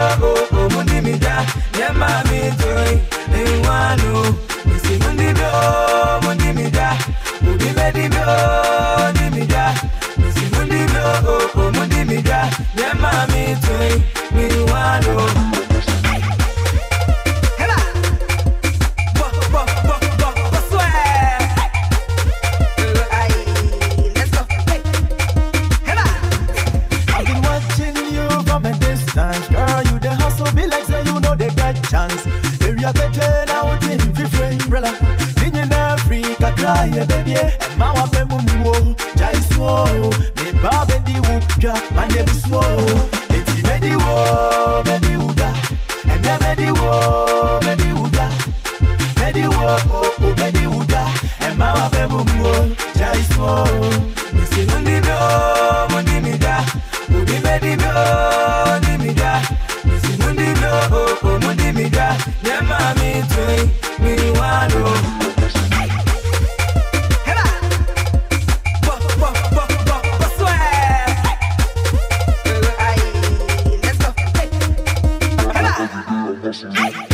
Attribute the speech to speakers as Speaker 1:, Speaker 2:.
Speaker 1: mundi me oh, oh, mundi mi ja, yeah,
Speaker 2: chance. Area better out in free umbrella. Ninja Africa cry, baby. And my wife mumbo, jai slow. Me babe di wuka, my name is slow. Hey!